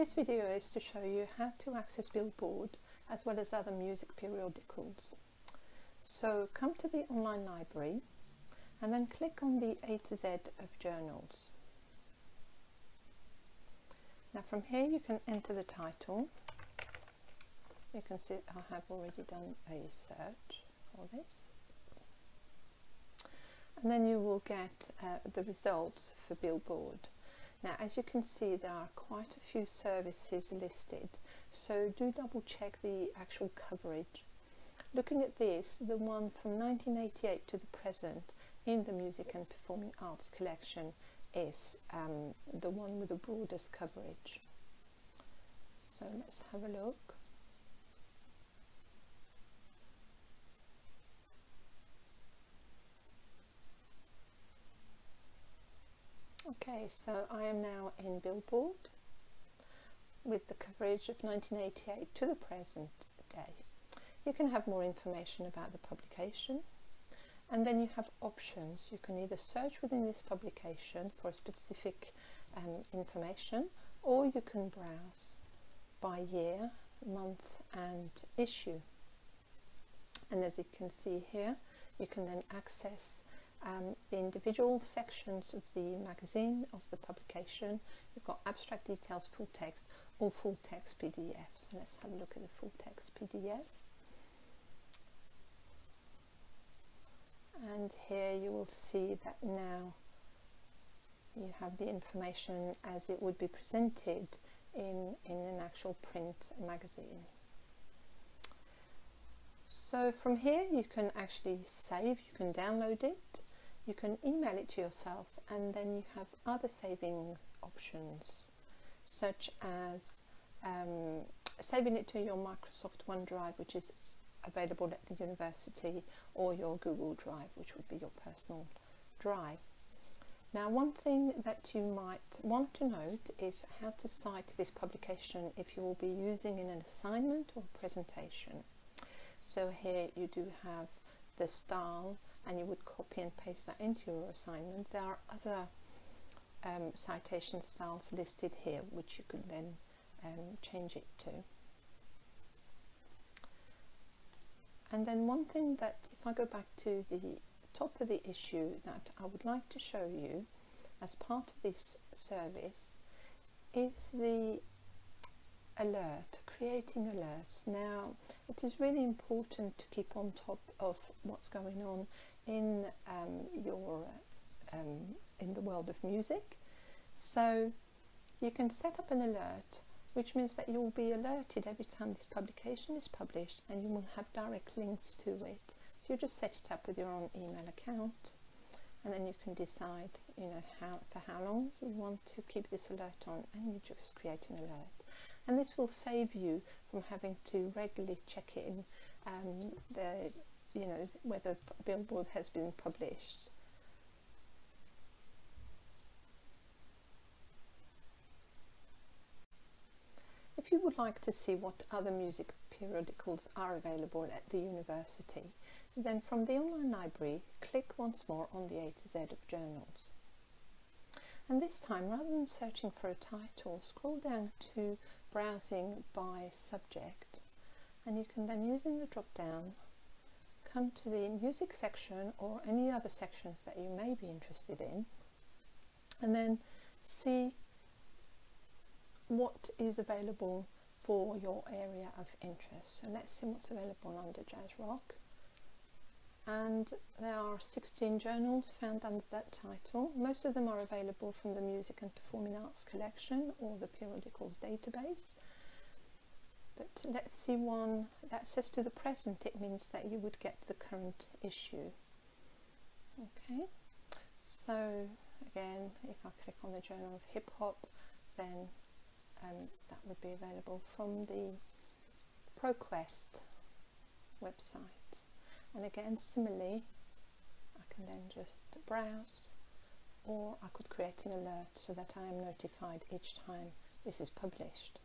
This video is to show you how to access Billboard as well as other music periodicals. So come to the online library and then click on the A to Z of journals. Now from here you can enter the title. You can see I have already done a search for this. And then you will get uh, the results for Billboard. Now as you can see there are quite a few services listed so do double check the actual coverage. Looking at this, the one from 1988 to the present in the Music and Performing Arts collection is um, the one with the broadest coverage. So let's have a look. Okay, so I am now in Billboard with the coverage of 1988 to the present day. You can have more information about the publication and then you have options. You can either search within this publication for specific um, information or you can browse by year, month and issue. And as you can see here, you can then access um, the individual sections of the magazine, of the publication. You've got abstract details, full text, or full text PDFs. Let's have a look at the full text PDF. And here you will see that now you have the information as it would be presented in, in an actual print magazine. So from here you can actually save, you can download it, you can email it to yourself and then you have other savings options such as um, saving it to your Microsoft OneDrive which is available at the university or your Google Drive which would be your personal drive. Now one thing that you might want to note is how to cite this publication if you will be using in an assignment or presentation. So here you do have the style and you would copy and paste that into your assignment. There are other um, citation styles listed here which you can then um, change it to. And then one thing that if I go back to the top of the issue that I would like to show you as part of this service is the alert, creating alerts. Now it is really important to keep on top of what's going on in um, your um, in the world of music. So you can set up an alert which means that you'll be alerted every time this publication is published and you will have direct links to it. So you just set it up with your own email account and then you can decide you know how for how long you want to keep this alert on and you just create an alert and this will save you from having to regularly check in um, the you know whether billboard has been published If you would like to see what other music periodicals are available at the university, then from the online library, click once more on the A to Z of journals. And this time, rather than searching for a title, scroll down to browsing by subject, and you can then using the drop down come to the music section or any other sections that you may be interested in and then see what is available for your area of interest. So let's see what's available under Jazz Rock. And there are 16 journals found under that title. Most of them are available from the Music and Performing Arts collection or the periodicals database. But let's see one that says to the present, it means that you would get the current issue. Okay, so again, if I click on the Journal of Hip Hop, then um, that would be available from the ProQuest website. And again, similarly, I can then just browse or I could create an alert so that I am notified each time this is published.